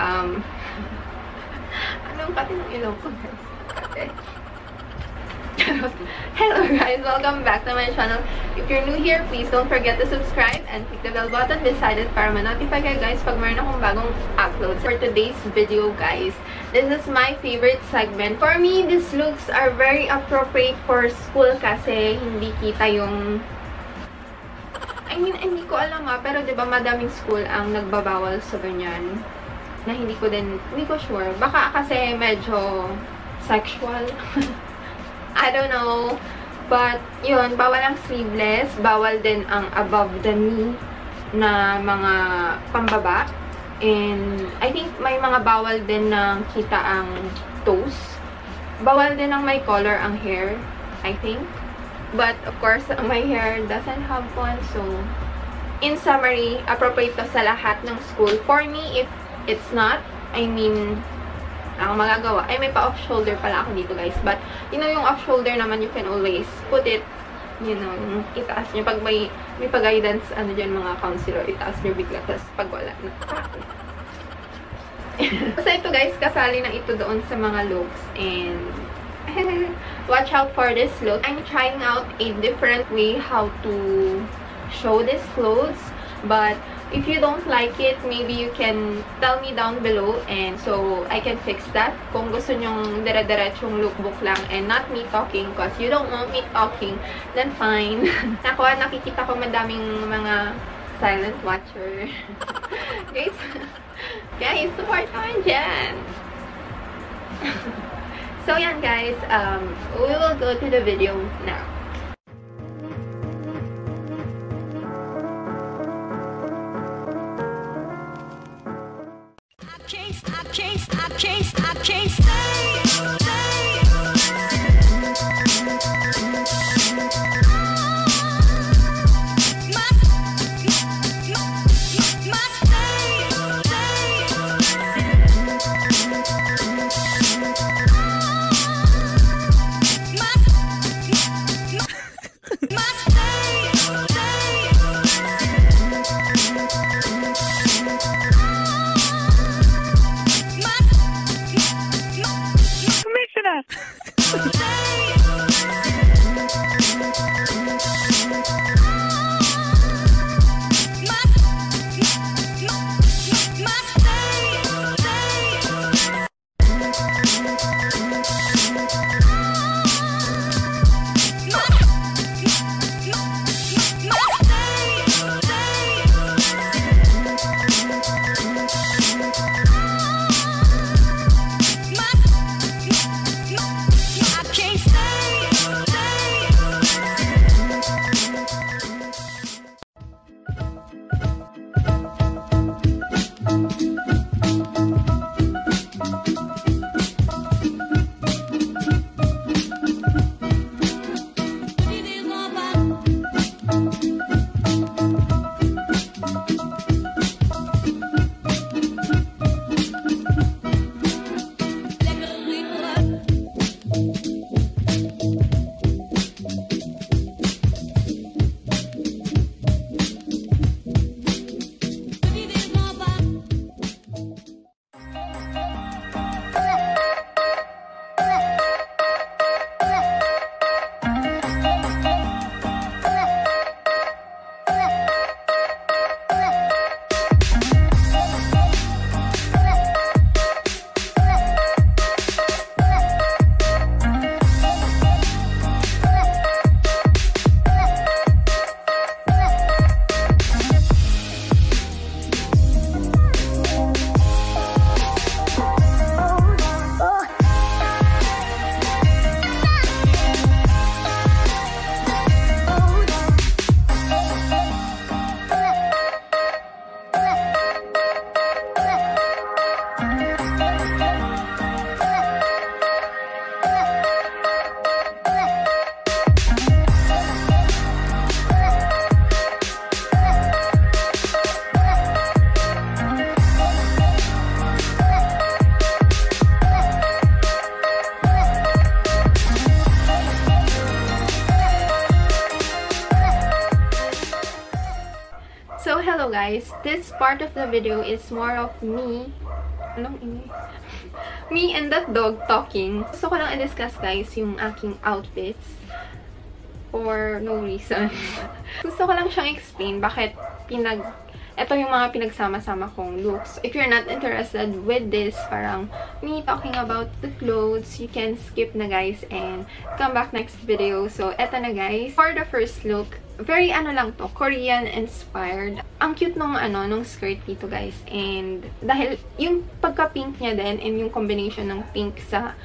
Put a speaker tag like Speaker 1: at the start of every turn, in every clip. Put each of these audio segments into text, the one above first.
Speaker 1: Um, anong pati ng ilaw ko, guys? Hello guys! Welcome back to my channel. If you're new here, please don't forget to subscribe and click the bell button beside it para ma-notify kayo guys pag mayroon akong bagong uploads. For today's video guys, this is my favorite segment. For me, these looks are very appropriate for school kasi hindi kita yung I mean, hindi ko alam ha, pero 'di ba madaming school ang nagbabawal sa ganyan. Na hindi ko din, hindi ko sure. Baka kasi medyo sexual. I don't know. But, yun, bawal ang sleeveless. Bawal din ang above the knee na mga pambaba. And, I think may mga bawal din na kita ang toes. Bawal din ang may color ang hair, I think. But, of course, my hair doesn't have one. So, in summary, appropriate to sa lahat ng school. For me, if it's not, I mean, ang magagawa. Ay, may pa-off-shoulder pala ako dito, guys. But, you know, yung off-shoulder naman, you can always put it, you know, itaas nyo. Pag may, may pag-guidance, ano dyan, mga counselor, itaas nyo bigla. Tapos, pag wala na. so, ito, guys, kasali na ito doon sa mga looks. And, watch out for this look. I'm trying out a different way how to show this clothes. But, if you don't like it, maybe you can tell me down below and so I can fix that. Kung gusto nyong dire-diretsong lookbook lang and not me talking because you don't want me talking, then fine. Ako, nakikita ko madaming mga silent watcher. guys, guys, support naman dyan. so, yan guys, um, we will go to the video now. Guys. This part of the video is more of me Anong ini? Me and that dog talking. Gusto ko lang i-discuss guys yung aking outfits. For no reason. Gusto ko lang siyang explain bakit pinag ito yung mga pinagsama-sama kong looks. If you're not interested with this, parang me talking about the clothes, you can skip na guys and come back next video. So, eto na guys. For the first look, very ano lang to, Korean inspired. Ang cute nung ano, nung skirt dito guys. And dahil yung pagka-pink niya din and yung combination ng pink sa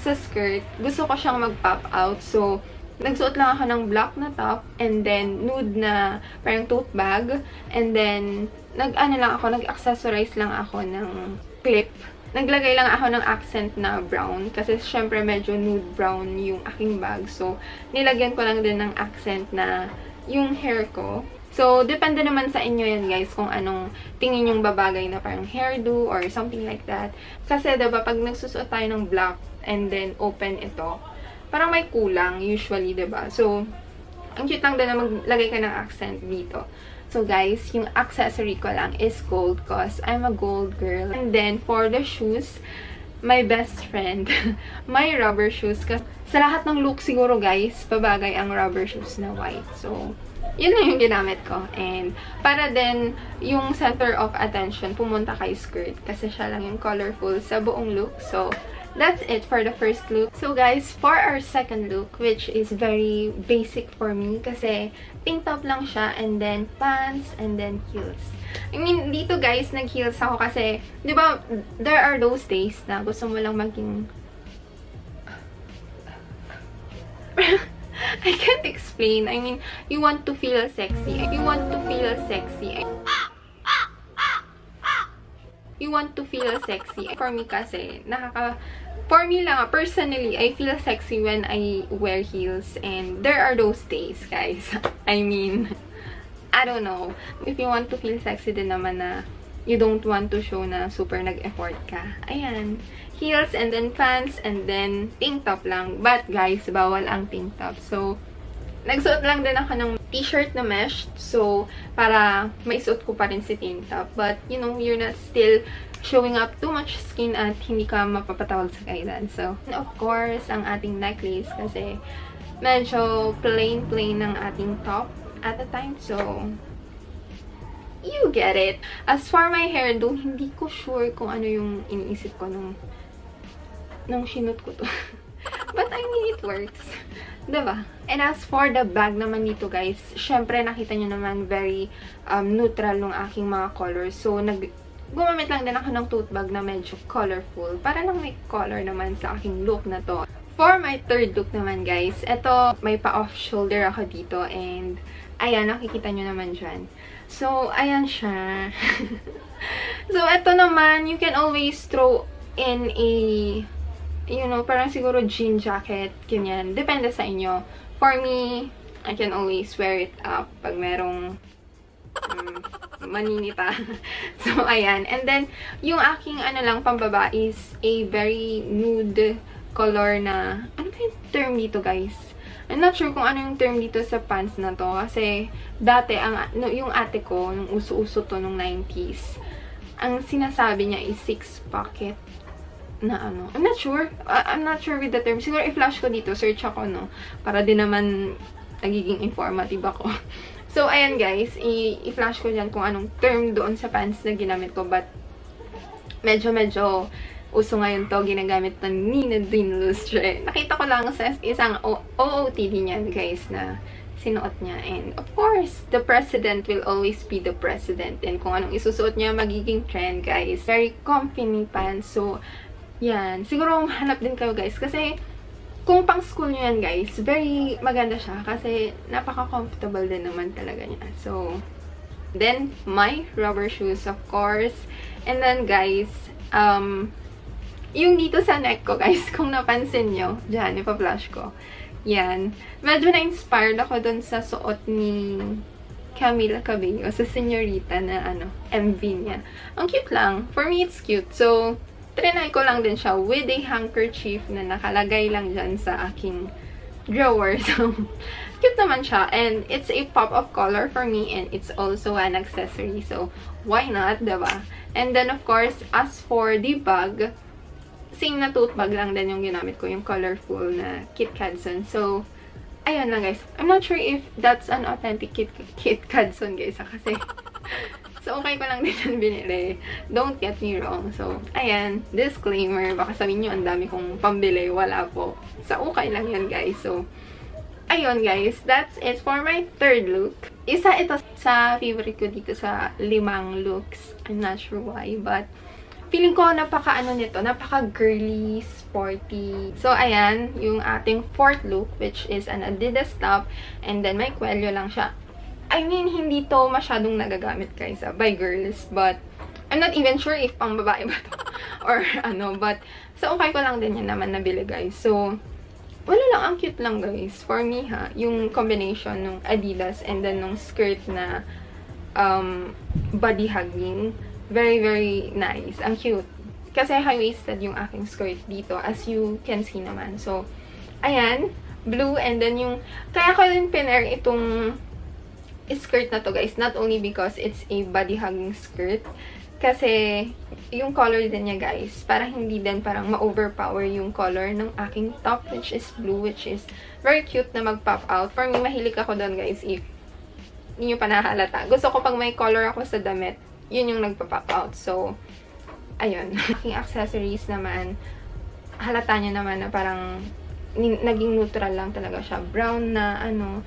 Speaker 1: sa skirt, gusto ko siyang mag-pop out. So, nagsuot lang ako ng black na top and then nude na parang tote bag. And then, nag-ano lang ako, nag-accessorize lang ako ng clip. Naglagay lang ako ng accent na brown kasi syempre medyo nude brown yung aking bag. So, nilagyan ko lang din ng accent na yung hair ko. So, depende naman sa inyo yan guys kung anong tingin yung babagay na parang hairdo or something like that. Kasi diba pag nagsusuot tayo ng black and then open ito, parang may kulang usually, ba diba? So, ang cute lang na maglagay ka ng accent dito. So, guys, yung accessory ko lang is gold cause I'm a gold girl. And then, for the shoes, my best friend, my rubber shoes. Kasi sa lahat ng look siguro, guys, babagay ang rubber shoes na white. So, yun lang yung ginamit ko. And, para din, yung center of attention, pumunta kay skirt. Kasi siya lang yung colorful sa buong look. So, that's it for the first look. So guys, for our second look, which is very basic for me kasi pink top lang siya and then pants and then heels. I mean, dito guys, nag-heels ako kasi, di ba, there are those days na gusto mo lang maging... I can't explain. I mean, you want to feel sexy. You want to feel sexy you want to feel sexy. For me kasi, nakaka... For me lang, personally, I feel sexy when I wear heels. And there are those days, guys. I mean, I don't know. If you want to feel sexy din naman na you don't want to show na super nag-effort ka. Ayan. Heels and then pants and then pink top lang. But guys, bawal ang pink top. So, nagsuot lang din ako ng t-shirt na mesh. So, para maisuot ko pa rin si tank top. But, you know, you're not still showing up too much skin at hindi ka mapapatawag sa kailan. So, and of course, ang ating necklace kasi medyo plain-plain ng ating top at the time. So, you get it. As for my hairdo, hindi ko sure kung ano yung iniisip ko nung nung sinut ko to. But I mean, it works. Diba? And as for the bag naman dito, guys, syempre nakita nyo naman very um, neutral ng aking mga colors. So, nag gumamit lang din ako ng tote bag na medyo colorful para lang may color naman sa aking look na to. For my third look naman, guys, ito, may pa-off shoulder ako dito and ayan, nakikita nyo naman dyan. So, ayan siya. so, ito naman, you can always throw in a you know, parang siguro jean jacket, ganyan. Depende sa inyo. For me, I can always wear it up pag merong um, maninita. so, ayan. And then, yung aking ano lang pambaba is a very nude color na, ano ba yung term dito, guys? I'm not sure kung ano yung term dito sa pants na to. Kasi, dati, ang, yung ate ko, nung uso-uso to nung 90s, ang sinasabi niya is six pocket na ano. I'm not sure. Uh, I'm not sure with the term. Siguro i-flash ko dito. Search ako, no? Para din naman nagiging informative ako. So, ayan guys. I-flash ko dyan kung anong term doon sa pants na ginamit ko. But, medyo-medyo uso ngayon to. Ginagamit na Nina Dean Lustre. Nakita ko lang sa isang OOTD niya, guys, na sinuot niya. And, of course, the president will always be the president. And kung anong isusuot niya, magiging trend, guys. Very comfy ni pants. So, yan. Siguro hanap din kayo guys. Kasi kung pang school nyo yan guys, very maganda siya. Kasi napaka-comfortable din naman talaga niya. So, then my rubber shoes of course. And then guys, um, yung dito sa neck ko guys, kung napansin nyo, dyan, ipa-flash ko. Yan. Medyo na-inspired ako dun sa suot ni Camila Cabello, sa senyorita na ano, MV niya. Ang cute lang. For me, it's cute. So, trinay ko lang din siya with a handkerchief na nakalagay lang dyan sa aking drawer. So, cute naman siya. And it's a pop of color for me and it's also an accessory. So, why not, diba? And then, of course, as for the bag, same na tote bag lang din yung ginamit ko, yung colorful na Kit Kadson. So, ayun lang guys. I'm not sure if that's an authentic Kit, Kit Kadson guys, ha? kasi So, okay ko lang din yan binili. Don't get me wrong. So, ayan, disclaimer. Baka sabihin nyo, ang dami kong pambili. Wala po. Sa so, okay lang yan, guys. So, ayun, guys. That's it for my third look. Isa ito sa favorite ko dito sa limang looks. I'm not sure why, but feeling ko napaka ano nito, napaka girly, sporty. So, ayan, yung ating fourth look, which is an Adidas top, and then may kwelyo lang siya. I mean, hindi to masyadong nagagamit guys uh, by girls. But, I'm not even sure if pang babae ba to. or ano, but, so okay ko lang din yan naman nabili guys. So, wala lang, ang cute lang guys. For me ha, yung combination ng Adidas and then nung skirt na um, body hugging. Very, very nice. Ang cute. Kasi high-waisted yung aking skirt dito as you can see naman. So, ayan, blue and then yung, kaya ko rin pinair itong skirt na to guys. Not only because it's a body hugging skirt. Kasi, yung color din niya guys, parang hindi din parang ma-overpower yung color ng aking top, which is blue, which is very cute na mag-pop out. For me, mahilig ako doon guys, if hindi pa nahalata. Gusto ko pag may color ako sa damit, yun yung nagpa-pop out. So, ayun. Aking accessories naman, halata nyo naman na parang naging neutral lang talaga siya. Brown na, ano,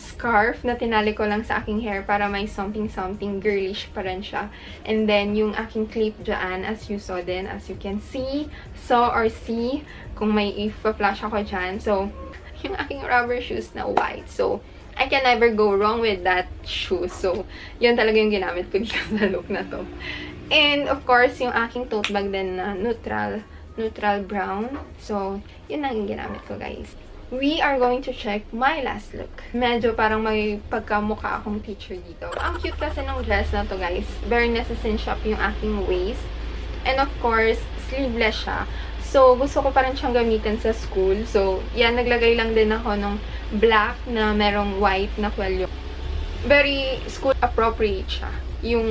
Speaker 1: scarf na tinali ko lang sa aking hair para may something-something girlish pa rin siya. And then, yung aking clip dyan, as you saw din, as you can see, saw or see, kung may if-flash ako dyan. So, yung aking rubber shoes na white. So, I can never go wrong with that shoe. So, yun talaga yung ginamit ko dito sa look na to. And, of course, yung aking tote bag din na neutral, neutral brown. So, yun ang ginamit ko, guys we are going to check my last look. Medyo parang may pagkamukha akong picture dito. Ang cute kasi ng dress na to guys. Very necessary shop yung aking waist. And of course, sleeveless siya. So, gusto ko pa rin siyang gamitin sa school. So, yan, naglagay lang din ako ng black na merong white na kwelyo. Very school appropriate siya. Yung,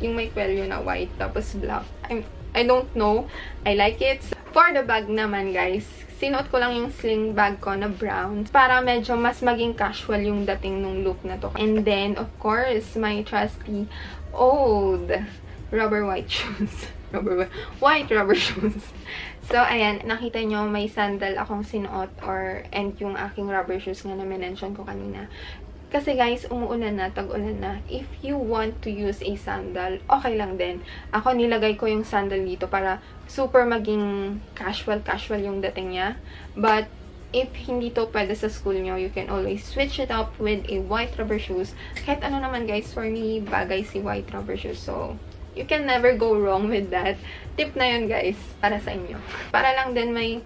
Speaker 1: yung may kwelyo na white, tapos black. I'm, I don't know. I like it. For the bag naman, guys, sinuot ko lang yung sling bag ko na brown para medyo mas maging casual yung dating nung look na to. And then, of course, my trusty old rubber white shoes. rubber white rubber shoes. So, ayan, nakita nyo, may sandal akong sinuot or and yung aking rubber shoes nga na mention ko kanina. Kasi guys, umuulan na, tag-ulan na. If you want to use a sandal, okay lang din. Ako nilagay ko yung sandal dito para super maging casual-casual yung dating niya. But, if hindi to pwede sa school nyo, you can always switch it up with a white rubber shoes. Kahit ano naman guys, for me, bagay si white rubber shoes. So, you can never go wrong with that. Tip na yun guys, para sa inyo. Para lang din may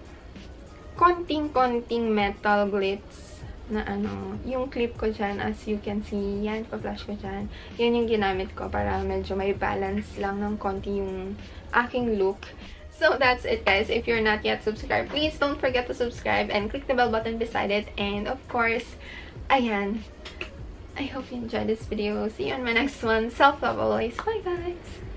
Speaker 1: konting-konting metal glitz na ano, yung clip ko dyan, as you can see, yan, pa-flash ko dyan. Yan yung ginamit ko para medyo may balance lang ng konti yung aking look. So, that's it guys. If you're not yet subscribed, please don't forget to subscribe and click the bell button beside it. And of course, ayan. I hope you enjoyed this video. See you on my next one. Self-love always. Bye guys!